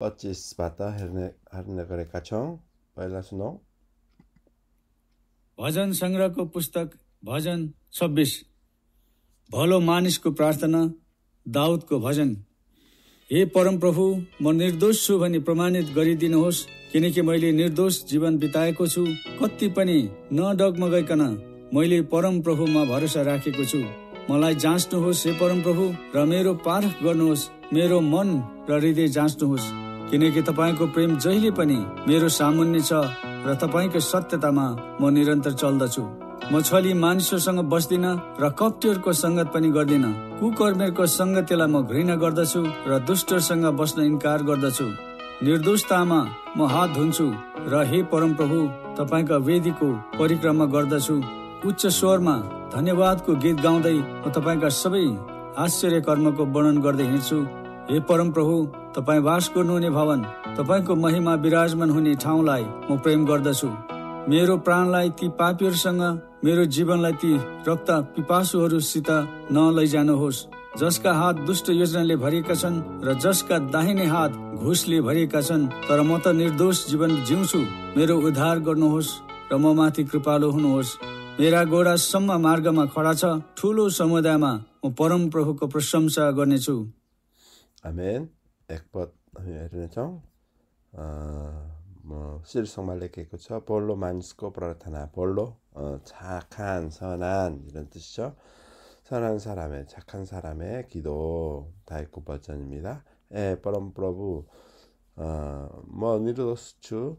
पच्चिस बात हेर्ने हेर्ने गरेका छौँ पहिला सुनौ भजन सङ्ग्रहको पुस्तक भजन छब्बिस भलो मानिसको प्रार्थना दाउदको भजन हे परमप्रभु म निर्दोष छु भनी प्रमाणित गरिदिनुहोस् किनकि मैले निर्दोष जीवन बिताएको छु कति पनि नडगमगाइकन मैले परमप्रभुमा भरोसा राखेको छु मलाई जाँच्नुहोस् हे परमप्रभु र मेरो पारख गर्नुहोस् मेरो मन र हृदय जाँच्नुहोस् किनकि तपाईँको प्रेम जहिले पनि मेरो सामुन्य छ र तपाईँको सत्यतामा म निरन्तर चल्दछु। म छली मानिसहरूसँग बस्दिन र कप्टीहरूको सङ्गत पनि गर्दिन। कुकर्मीहरूको सङ्गतिलाई म घृणा गर्दछु र दुष्टहरूसँग बस्न इन्कार गर्दछु। निर्दोषतामा म हात धुन्छु र हे परमप्रभु तपाईँका वेदीको परिक्रमा गर्दछु। उच्च स्वरमा धन्यवादको गीत गाउँदै म तपाईँका सबै आश्चर्य कर्मको वर्णन गर्दै हिँड्छु। हे परमप्रभु तपाईँ वास गर्नुहुने भवन तपाईँको महिमा विराजमान हुने ठाउँलाई म प्रेम गर्दछु। मेरो प्राणलाई ती पापीहरूसँग मेरो जीवनलाई ती रक्त पिपासुहरूसित नलैजानुहोस् जसका हात दुष्ट योजनाले भरिएका छन् र जसका दाहिने हात घुसले भरिएका छन् तर म त निर्दोष जीवन जिउँछु। मेरो उद्धार गर्नुहोस् र म माथि कृपालु हुनुहोस्। मेरा गोडासम्म मार्गमा खडा छ ठुलो समुदायमा म परम प्रभुको प्रशंसा गर्नेछु। 아멘. 액벗 예르네정 어뭐 실성 말레게 그쵸? 볼로 만스코 브라타나 볼로 어 착한 선한 이런 뜻이죠. 선한 사람의 착한 사람의 기도 다이코 버전입니다. 에 퍼럼 프로부 어 म निर्दोष छु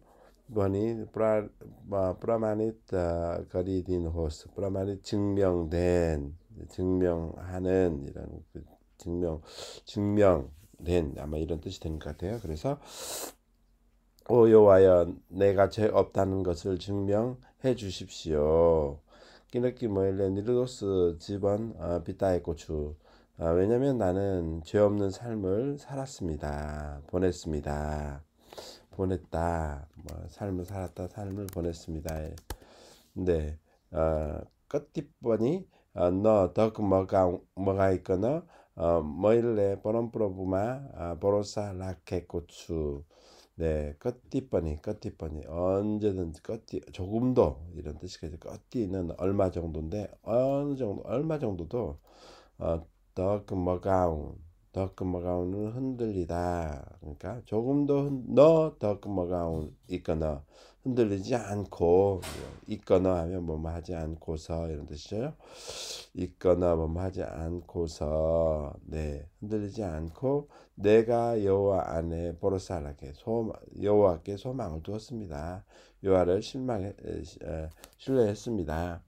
भनी प्र म, प्रमाणित 어, गरिदिनुहोस् प्रमाणित 증명된 증명하는 이런 증명 증명된 아마 이런 뜻이 되는 것 같아요. 그래서 오 여호와여 내가 죄 없다는 것을 증명해 주십시오. किनकि मैले निर्दोष जीवन 어, बिताएको छु 어, 왜냐면 나는 죄 없는 삶을 살았습니다. 보냈습니다. 보냈다. 뭐 삶을 살았다. 삶을 보냈습니다. 근데 어, 끝뒷번이 어, 너더 뭐가 뭐가 있거나 어, मैले परमप्रभुमा भरोसा राखेको छु 네, 끝뒷번이, 끝뒷번이 언제든지 끝뒤 조금도 이런 뜻이겠죠. 끝뒤는 얼마 정도인데 어느 정도, 얼마 정도도 어, 더 금머가운, 더 금머가운은 흔들리다. 그러니까 조금도 너더 금머가운 있거나 흔들리지 않고 있거나 하면 뭐뭐 하지 않고서 이런 뜻이죠. 있거나 뭐뭐 하지 않고서 네 흔들리지 않고 내가 여호와 안에 보로살하게 소 여호와께 소망을 두었습니다. 여호와를 실망해 신뢰했습니다.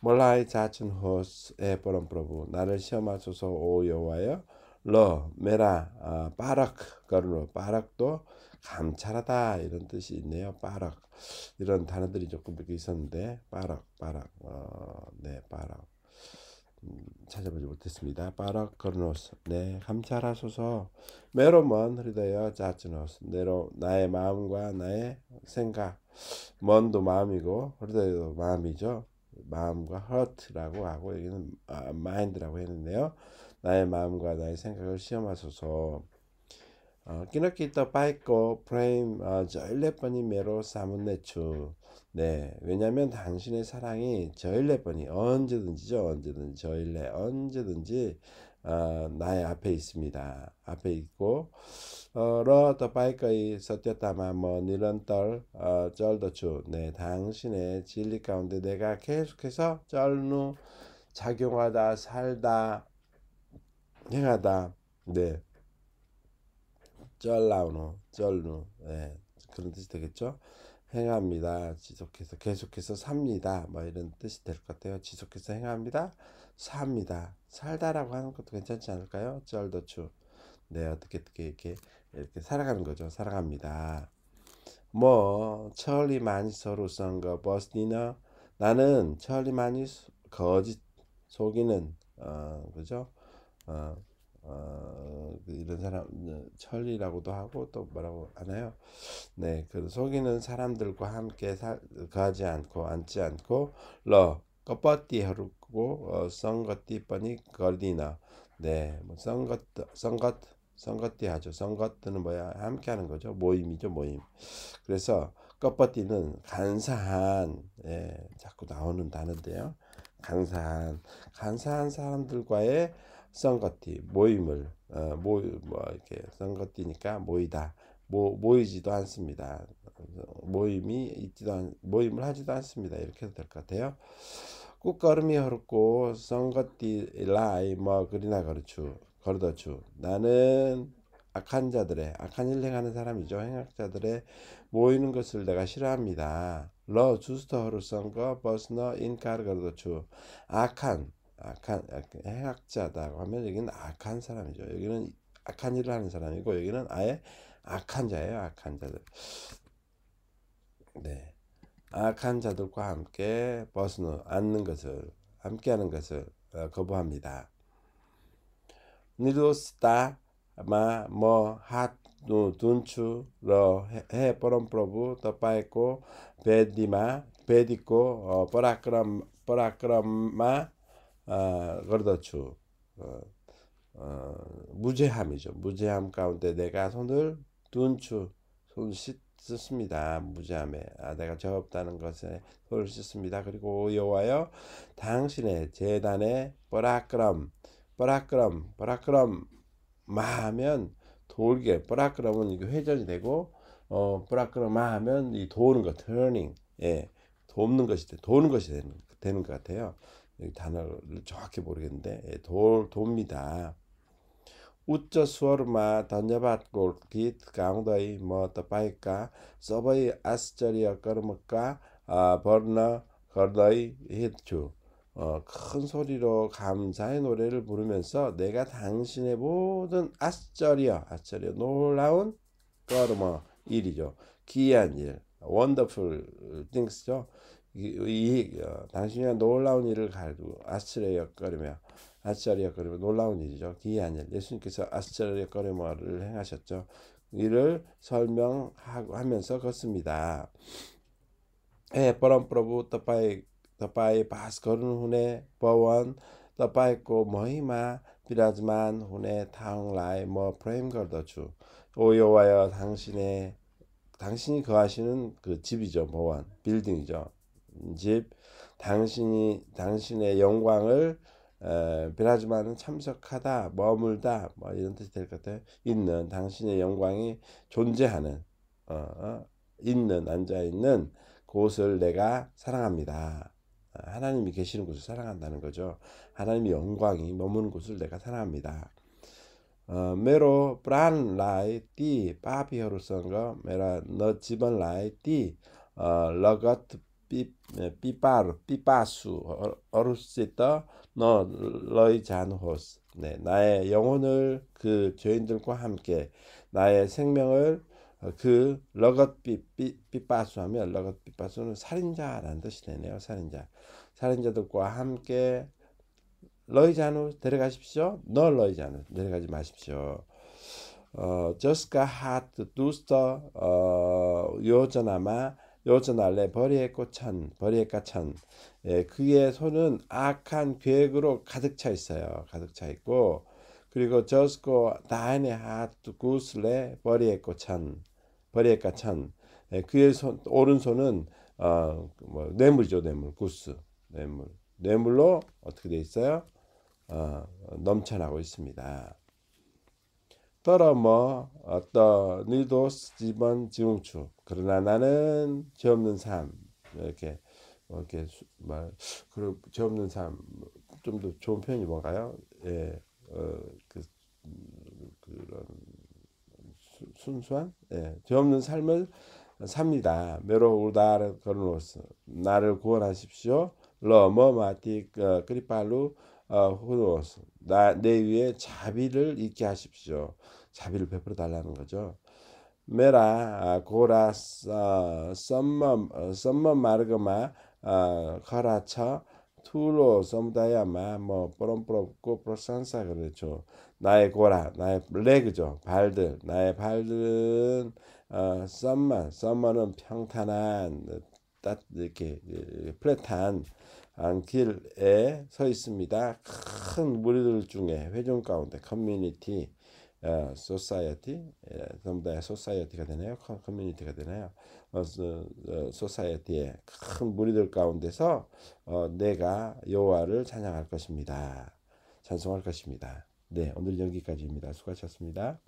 मलाई जाँच्नुहोस् हे परमप्रभु 나를 시험하소서 오 여호와여 र मेरो 아, परख गर्नु परख도 감찰하다 이런 뜻이 있네요. परख 이런 단어들이 조금 이렇게 있었는데 परख परख 어, 네 परख 음, 찾아보지 못했습니다. परख गर्नुहोस् 네 감찰하소서 मेरो मन हृदय जाँच्नुहोस् मेरो 나의 마음과 나의 생각 मन도 마음이고 हृदय도 마음이죠. 마음과 heart라고 하고 여기는 아, mind라고 했는데요. 나의 마음과 나의 생각을 시험하소서. 어, किनकि तपाईंको प्रेम 어, जहिले पनि मेरो सामुन्ने छ. 네 왜냐하면 당신의 사랑이 जहिले पनि 언제든지죠 언제든지 जहिले 언제든지 어, 나의 앞에 있습니다. 앞에 있고 러더 빠이거이 서ത്യ다마 뭐 니런떨 어, 쩔더추. 네 당신의 진리 가운데 내가 계속해서 쩔누. 작용하다 살다 행하다 네 쩔라우노, 쩔누, 예, 그런 뜻이 되겠죠. 행합니다. 지속해서 계속해서 삽니다. 뭐 이런 뜻이 될 것 같아요. 지속해서 행합니다. 삽니다. 살다라고 하는 것도 괜찮지 않을까요? 쩔더추. 네, 어떻게 어떻게 이렇게 이렇게 살아가는 거죠. 살아갑니다. 뭐 철리 많이 서로 선거 버스니너 나는 철리 많이 거짓 속이는 어 그죠? 어 어, 그 이런 사람 천리라고도 하고 또 뭐라고 하나요? 네, 그 속이는 사람들과 함께 살, 가지 않고 앉지 않고 러 꺼빠띠 하루고 어, 썬것띠 뻔히 거디나 네, 뭐 썬것 썬것 썬거띠 하죠. 썬거띠는 뭐야? 함께 하는 거죠. 모임이죠, 모임. 그래서 껍버띠는 간사한, 예, 자꾸 나오는 단어인데요. 간사한, 간사한 사람들과의 썬거띠, 모임을, 어, 모, 뭐, 이렇게 썬거띠니까 모이다. 모, 모이지도 않습니다. 모임이 있지도 않, 모임을 하지도 않습니다. 이렇게 해도 될 것 같아요. 꽃걸음이 흐르고 썬거띠 라이 뭐 그리나 그렇죠. 거르더주 나는 악한 자들의 악한 일 행하는 사람이죠. 행악자들의 모이는 것을 내가 싫어합니다. 러 주스터허를 선거 버스너 인카르 거르더주 악한 악한 해악자다고 하면 여기는 악한 사람이죠. 여기는 악한 일을 하는 사람이고 여기는 아예 악한 자예요. 악한 자들. 네. 악한 자들과 함께 버스는 앉는 것을 함께하는 것을 어, 거부합니다. 니도스타 마 뭐핫 눈추 러해 뽀롬프로부 떠빠있고 베디마 베디코 어, 뽀라크람 뽀라크람마 어, 거르다추 어, 어, 무죄함이죠. 무죄함 가운데 내가 손을 둔추 손을 씻습니다. 무죄함에 아, 내가 죄 없다는 것에 손을 씻습니다. 그리고 여호와여 당신의 재단에 뽀라끄럼 뽀라끄럼 뽀라끄럼 마하면 돌게 뽀라끄럼은 이게 회전이 되고 어 뽀라끄럼 마하면 이 도는 거 터닝 예 돕는 것이 돼 도는 것이 되는 되는 것 같아요. 단어를 정확히 모르겠는데 예, 도, 돕니다. 우쩌 수어르마 던져받고 기트 강도의 뭐또 빠이까 서버의 아스저리어 거르먹까 아, 버너 걸더의 히트 어, 큰 소리로 감사의 노래를 부르면서 내가 당신의 모든 아스쩌리어, 아스쩌리어 놀라운 거르머 일이죠. 기이한 일, 원더풀 띵스죠. 이, 어, 당신이 놀라운 일을 가지고 아스트레역거리며 आश्चर्य कर्म 놀라운 일이죠. 기이한 일. 예수님께서 आश्चर्य कर्म를 행하셨죠. 이를 설명하고 하면서 걷습니다. हे परमप्रभु तपाईं तपाईं बास गर्नुहुने भवन तपाईंको महिमा विराजमान हुने ठाउँलाई म प्रेम गर्दछु 오 여호와여 당신의 당신이 거하시는 그 집이죠 भवन 빌딩이죠 집 당신이 당신의 영광을 에, 비라즈마는 참석하다 머물다 뭐 이런 뜻이 될 것 같아요 있는 당신의 영광이 존재하는 어, 어, 있는 앉아 있는 곳을 내가 사랑합니다 하나님이 계시는 곳을 사랑한다는 거죠. 하나님의 영광이 머무는 곳을 내가 사랑합니다. 어, 메로 프란 라이 띠 파피어로선거 메라 너 집은 라이 띠 어, 삐 삐파르 삐파수 어루시터 너 러이 잔호스 네 나의 영혼을 그 죄인들과 함께 나의 생명을 그 러것 삐삐빠수 하면 러것 삐빠수는 살인자라는 뜻이 되네요. 살인자. 살인자들과 함께 러이자누 데려가십시오. 너 러이자누 데려가지 마십시오. 어, जसका हात दुष्ट 어, योजनामा योजनाले भरिएको छन् भरिएका छन् 예, 그의 손은 악한 계획으로 가득 차 있어요. 가득 차 있고 그리고 जसको दाहिने हात घूसले भरिएको छन् भरिएका छन् 예, 그의 손 오른손은 어, 뭐 뇌물이죠 뇌물 घूस 뇌물. 뇌물로 어떻게 돼 있어요? 어, 넘쳐나고 있습니다. 뭐 어떤 니도 집은 지웅추 그러나 나는 죄 없는 삶 이렇게 이렇게 말 그리고 죄 없는 삶 좀 더 좋은 표현이 뭔가요? 예, 어, 그 그런 순수한 예, 죄 없는 삶을 삽니다. 메로우다를 걸어놓았어. 나를 구원하십시오. र ममाथि कृपालु हुनुहोस् 나 내 위에 자비를 있게 하십시오. 자비를 베풀어 달라는 거죠. मेरा गोडा सम्म सम्म मार्गमा खडा छ ठूलो समुदायमा म परमप्रभुको प्रशंसा 그렇죠. 나의 गोडा 나의 leg죠 발들 나의 발들은 어, सम्म सम्म는 평탄한 딱 이렇게 flat한 길에 서 있습니다. 큰 무리들 중에 회중 가운데 커뮤니티 어, society 예, 전부 society가 되나요? 커- 커뮤니티가 되나요? 어, 소, 어, society의 큰 무리들 가운데서 어, 내가 여호와를 찬양할 것입니다. 찬송할 것입니다. 네, 오늘 여기까지입니다. 수고하셨습니다.